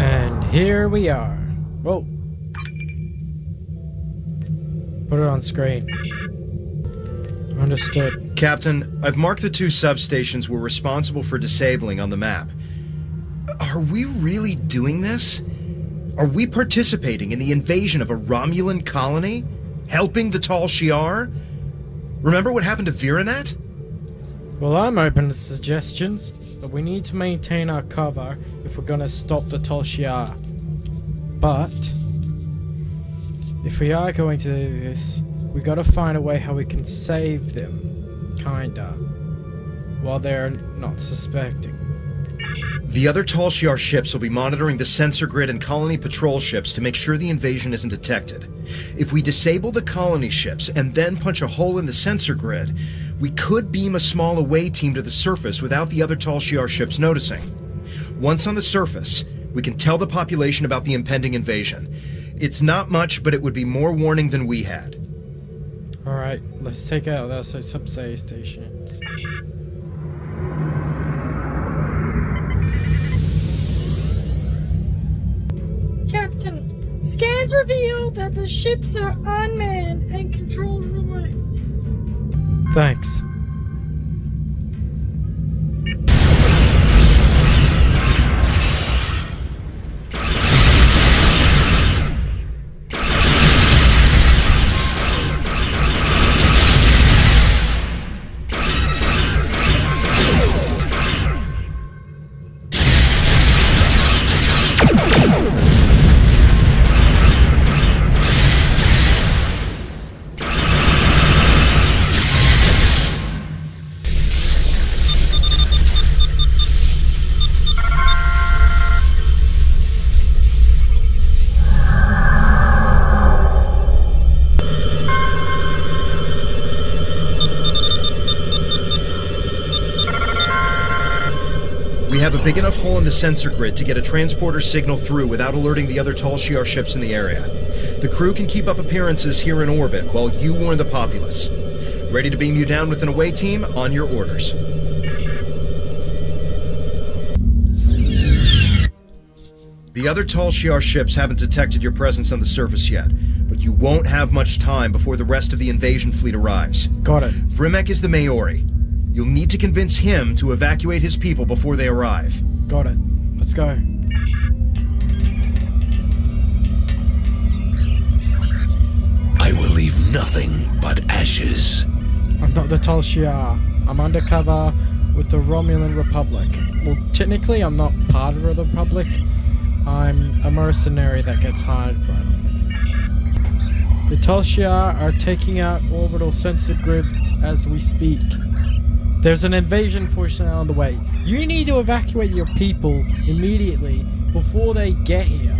And here we are. Whoa. Put it on screen. Understood. Captain, I've marked the two substations we're responsible for disabling on the map. Are we really doing this? Are we participating in the invasion of a Romulan colony? Helping the Tal Shiar? Remember what happened to Virinat? Well, I'm open to suggestions, but we need to maintain our cover if we're gonna stop the Tal Shiar. But if we are going to do this, we gotta find a way how we can save them, kinda, while they're not suspecting. The other Tal Shiar ships will be monitoring the sensor grid and colony patrol ships to make sure the invasion isn't detected. If we disable the colony ships and then punch a hole in the sensor grid, we could beam a small away team to the surface without the other Tal Shiar ships noticing. Once on the surface, we can tell the population about the impending invasion. It's not much, but it would be more warning than we had. Alright, let's take out those substations. Captain, scans reveal that the ships are unmanned and controlled remotely. Thanks. The sensor grid to get a transporter signal through without alerting the other Tal Shiar ships in the area. The crew can keep up appearances here in orbit while you warn the populace. Ready to beam you down with an away team on your orders. The other Tal Shiar ships haven't detected your presence on the surface yet, but you won't have much time before the rest of the invasion fleet arrives. Got it. Vrimek is the Maori. You'll need to convince him to evacuate his people before they arrive. Got it. Let's go. I will leave nothing but ashes. I'm not the Tal Shiar. I'm undercover with the Romulan Republic. Well, technically, I'm not part of the Republic. I'm a mercenary that gets hired by them. The Tal Shiar are taking out orbital sensor grids as we speak. There's an invasion force on the way. You need to evacuate your people immediately before they get here.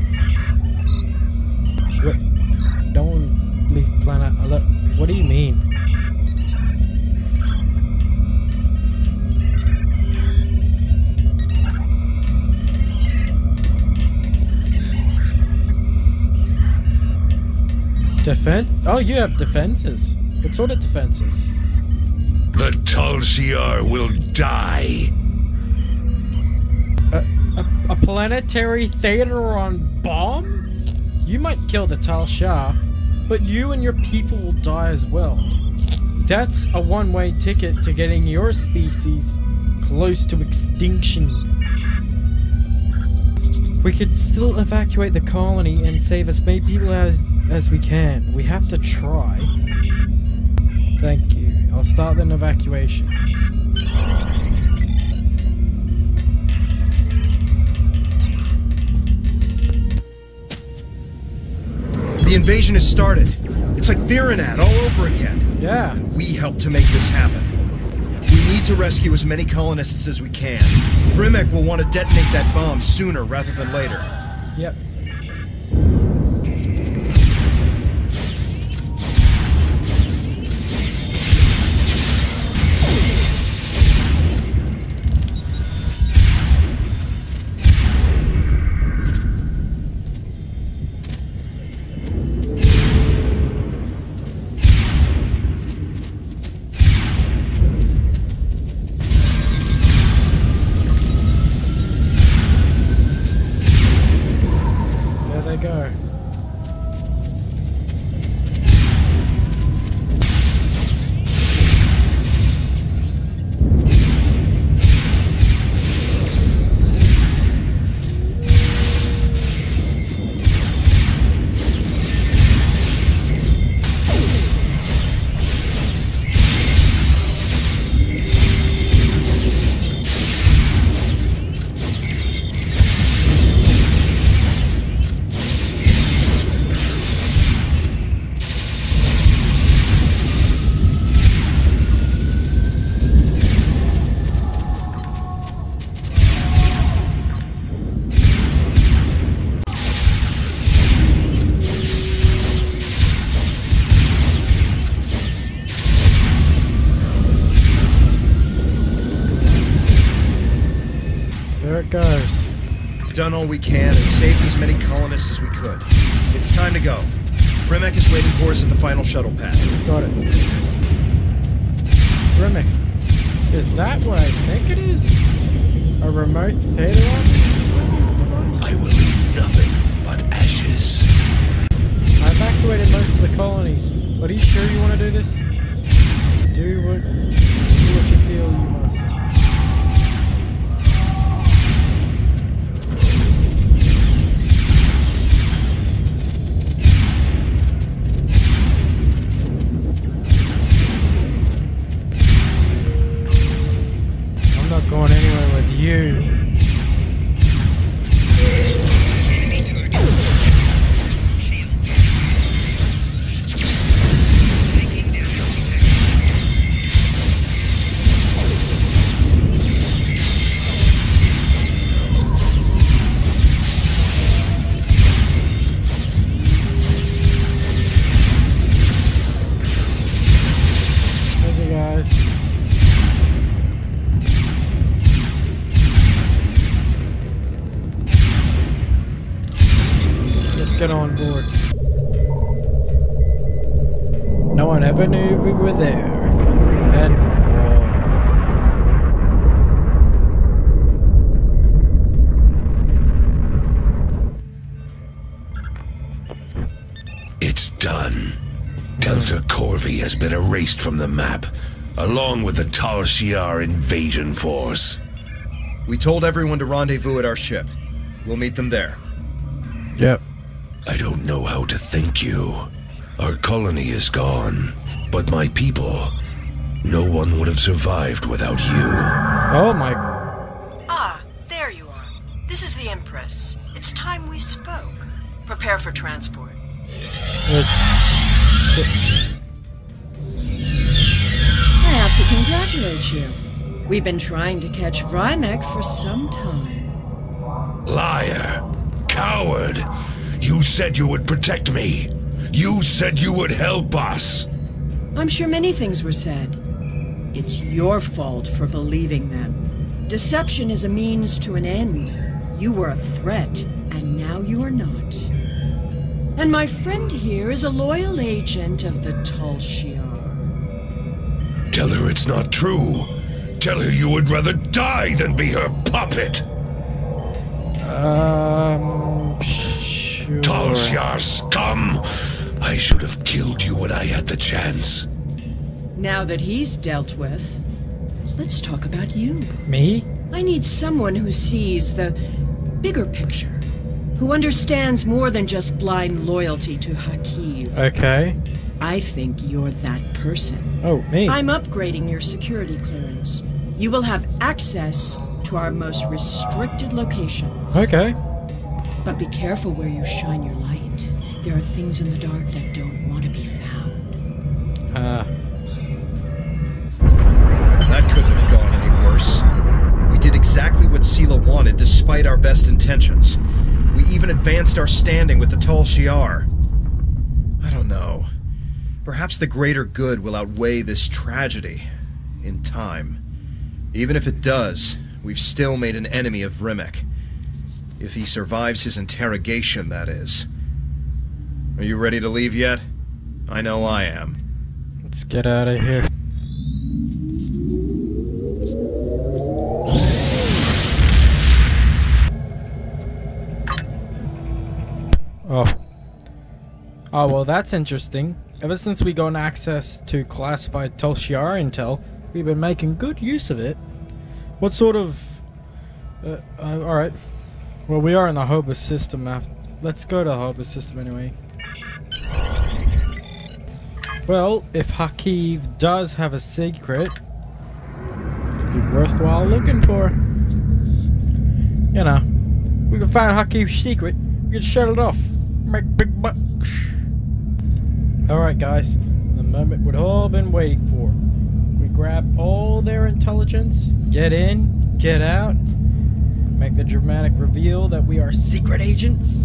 What? Don't leave planet alert. What do you mean? Defense? Oh, you have defenses. What sort of defenses? The Tal Shiar will die. A, a, a planetary thalaron bomb? You might kill the Tal Shiar, but you and your people will die as well. That's a one way ticket to getting your species close to extinction. We could still evacuate the colony and save as many people as, as we can. We have to try. Thank you. I'll start an evacuation. The invasion has started. It's like Virinat all over again. Yeah. We helped to make this happen. We need to rescue as many colonists as we can. Vrimek will want to detonate that bomb sooner rather than later. Yep. There it goes. We've done all we can and saved as many colonists as we could. It's time to go. Rimek is waiting for us at the final shuttle pad. Got it. Remick, is that what I think it is? A remote theater? I will leave nothing but ashes. I evacuated most of the colonies, but are you sure you want to do this? Do what, And It's done. Delta Corvi has been erased from the map, along with the Tal Shiar invasion force. We told everyone to rendezvous at our ship. We'll meet them there. yep. I don't know how to thank you. Our colony is gone, but my people. No one would have survived without you. Oh my. Ah, there you are. This is the Empress. It's time we spoke. Prepare for transport. It's. I have to congratulate you. We've been trying to catch Vrymek for some time. Liar! Coward! You said you would protect me! You said you would help us! I'm sure many things were said. It's your fault for believing them. Deception is a means to an end. You were a threat, and now you are not. And my friend here is a loyal agent of the Tal Shiar. Tell her it's not true. Tell her you would rather die than be her puppet. Um. Sure. Tal Shiar scum! I should have killed you when I had the chance. Now that he's dealt with, let's talk about you. Me? I need someone who sees the bigger picture, who understands more than just blind loyalty to Hakeev. Okay. I think you're that person. Oh, me. I'm upgrading your security clearance. You will have access to our most restricted locations. Okay. But be careful where you shine your light. There are things in the dark that don't want to be found. Uh. What Sela wanted despite our best intentions. We even advanced our standing with the Tal Shiar. I don't know. Perhaps the greater good will outweigh this tragedy in time. Even if it does, we've still made an enemy of Rimek. If he survives his interrogation, that is. Are you ready to leave yet? I know I am. Let's get out of here. Oh, well, that's interesting. Ever since we got access to classified Tal Shiar intel, we've been making good use of it. What sort of. Uh, uh, Alright. Well, we are in the Hobus system. af- Let's go to the Hobus system anyway. Well, if Hakeev does have a secret, it'd be worthwhile looking for. You know, we can find Hakeev's secret, we can shut it off, make big bucks. Alright, guys, the moment we'd all been waiting for. We grab all their intelligence, get in, get out, make the dramatic reveal that we are secret agents,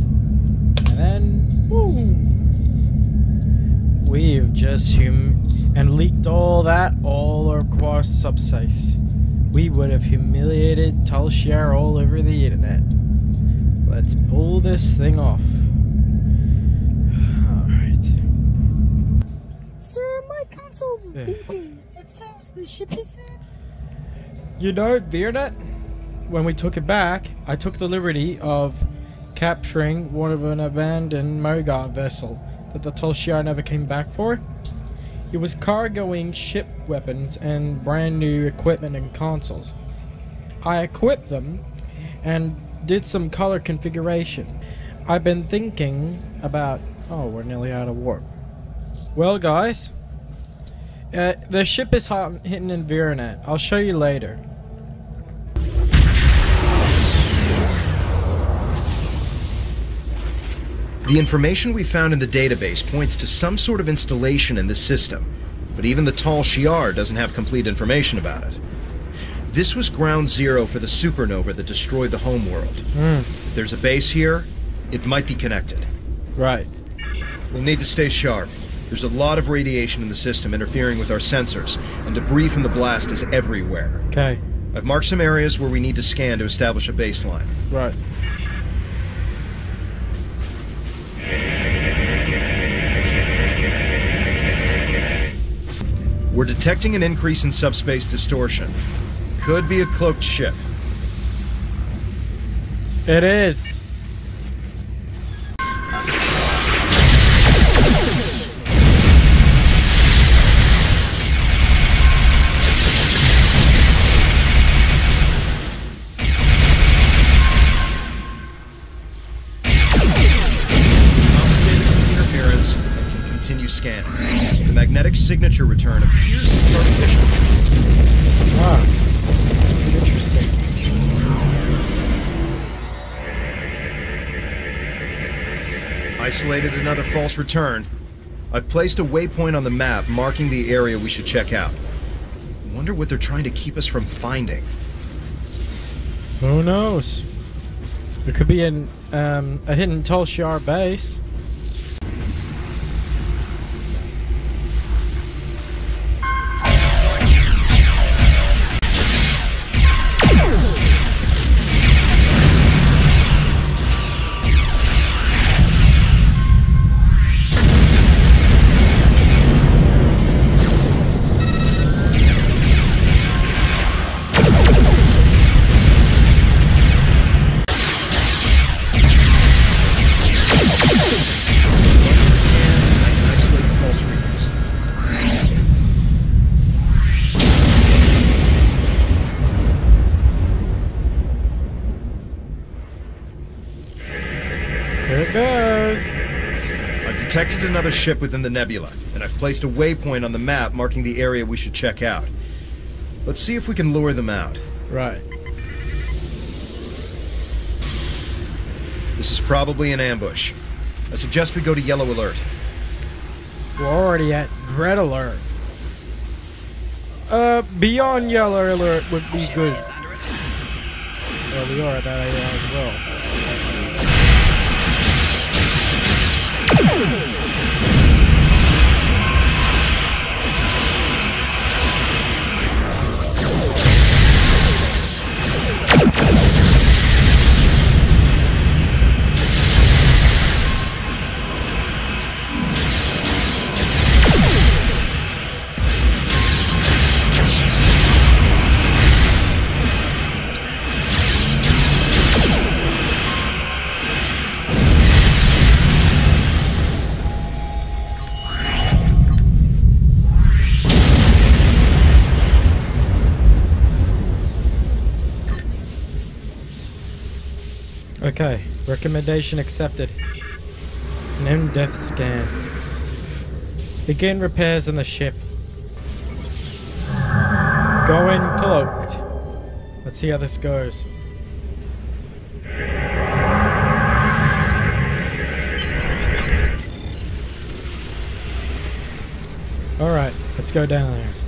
and then, boom! We've just hum and leaked all that all across subspace. we would have humiliated Tal all over the internet. Let's pull this thing off. Console's Yeah. beeping. It says the ship is in. You know, Virinat, when we took it back, I took the liberty of capturing one of an abandoned Mogar vessel that the Tal never came back for. It was cargoing ship weapons and brand new equipment and consoles. I equipped them and did some color configuration. I've been thinking about. Oh, we're nearly out of warp. Well, guys, uh, the ship is hidden in Virinat. I'll show you later. The information we found in the database points to some sort of installation in this system, but even the Tal Shiar doesn't have complete information about it. This was ground zero for the supernova that destroyed the homeworld. If there's a base here, it might be connected. Right. We'll need to stay sharp. There's a lot of radiation in the system interfering with our sensors, and debris from the blast is everywhere. Okay. I've marked some areas where we need to scan to establish a baseline. Right. We're detecting an increase in subspace distortion. Could be a cloaked ship. It is. Scanning. The magnetic signature return appears to be artificial. Ah. Interesting. Isolated another false return. I've placed a waypoint on the map marking the area we should check out. Wonder what they're trying to keep us from finding. Who knows? There could be an um, a hidden Tal Shiar base. Detected another ship within the nebula, and I've placed a waypoint on the map marking the area we should check out. Let's see if we can lure them out. Right. This is probably an ambush. I suggest we go to yellow alert. We're already at red alert. Uh, beyond yellow alert would be good. Well, we are at that area as well. Recommendation accepted. An in-depth scan. Begin repairs on the ship. Going cloaked. Let's see how this goes. Alright, let's go down there.